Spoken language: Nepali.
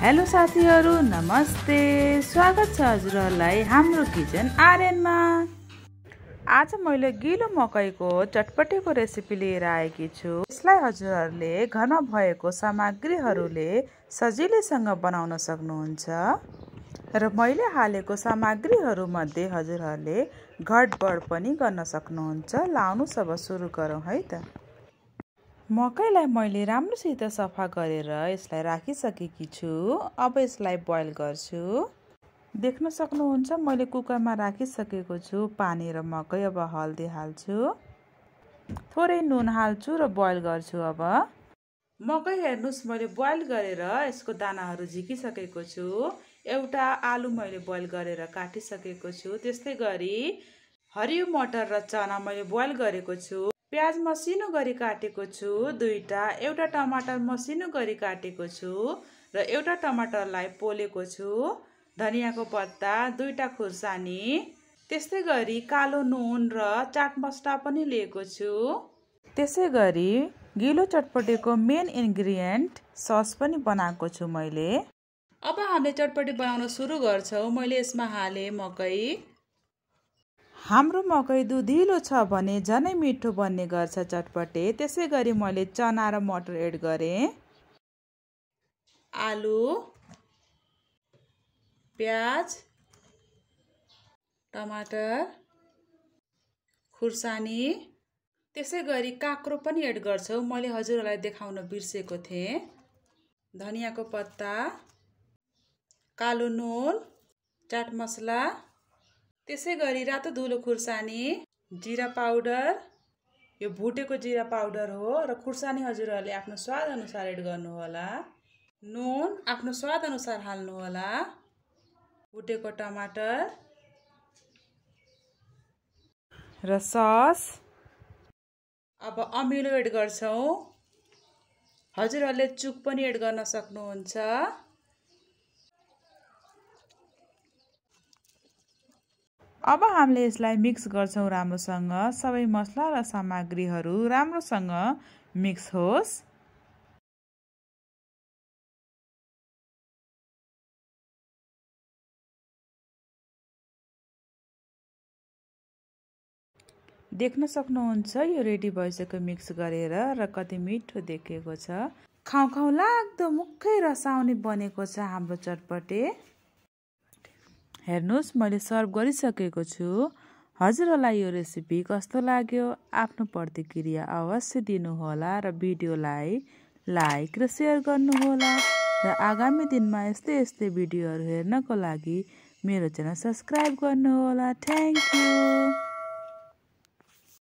हेलो साथीहरू नमस्ते। स्वागत छ हजुरहरूलाई हाम्रो किचन आर्यनमा। आज मैले गिलो मकैको चटपटेको रेसिपी लिएर आएकी छु। यसलाई हजुरहरूले घरमा भएको सामग्रीहरूले सजिलैसँग बनाउन सक्नुहुन्छ। र मैले हालेको सामग्रीहरूमध्ये हजुरहरूले घटबड पनि गर्न सक्नुहुन्छ। लाउनु सब सुरु गरौँ है त। मकैलाई मैले राम्रोसित सफा गरेर यसलाई राखिसकेकी छु। अब यसलाई बोइल गर्छु। देख्न सक्नुहुन्छ मैले कुकरमा राखिसकेको छु पानी र मकै। अब हल्दी हाल्छु। थोरै नुन हाल्छु र बोइल गर्छु अब। मकै हेर्नुहोस् मैले बोइल गरेर यसको दानाहरू झिकिसकेको छु। एउटा आलु मैले बोइल गरेर काटिसकेको छु। त्यस्तै गरी हरियो मटर र चना मैले बोइल गरेको छु। प्याज मसिनो गरी काटेको छु दुईवटा एउटा टमाटर मसिनो गरी काटेको छु र एउटा टमाटरलाई पोलेको छु। धनियाँको पत्ता दुईवटा खुर्सानी। त्यस्तै गरी कालो नुन र चाट मसला पनि लिएको छु। त्यसै गरी गिलो चटपटेको मेन इन्ग्रिडियन्ट सस पनि बनाएको छु मैले। अब हामीले चटपटी बनाउन सुरु गर्छौँ। मैले यसमा हालेँ मकै। हाम्रो मकै दुधिलो छ भने झनै मिठो बन्ने गर्छ चटपटे। त्यसै गरी मैले चना र मटर एड गरेँ। आलु प्याज टमाटर खुर्सानी त्यसै गरी काँक्रो पनि एड गर्छौँ। मैले हजुरहरूलाई देखाउन बिर्सेको थिएँ। धनियाँको पत्ता कालो नुन चाट मसला त्यसै गरी रातो धुलो खुर्सानी जिरा पाउडर यो भुटेको जिरा पाउडर हो र खुर्सानी हजुरहरूले आफ्नो स्वाद अनुसार एड गर्नुहोला। नुन आफ्नो स्वाद अनुसार हाल्नुहोला। भुटेको टमाटर र सस। अब अमिलो एड गर्छौँ। हजुरहरूले चुक पनि एड गर्न सक्नुहुन्छ। अब हामीले यसलाई मिक्स गर्छौँ राम्रोसँग। सबै मसला र सामग्रीहरू राम्रोसँग मिक्स होस्। देख्न सक्नुहुन्छ यो रेडी भइसक्यो मिक्स गरेर र कति मिठो देखिएको छ। खाउँ खाउँ लाग्दो मुखै रसाउने बनेको छ हाम्रो चटपटे। हेर्नुहोस् मैले सर्भ गरिसकेको छु। हजुरहरूलाई यो रेसिपी कस्तो लाग्यो? आफ्नो प्रतिक्रिया अवश्य दिनुहोला र भिडियोलाई लाइक र सेयर गर्नुहोला र आगामी दिनमा यस्तै यस्तै भिडियोहरू हेर्नको लागि मेरो च्यानल सब्सक्राइब गर्नुहोला। Thank you.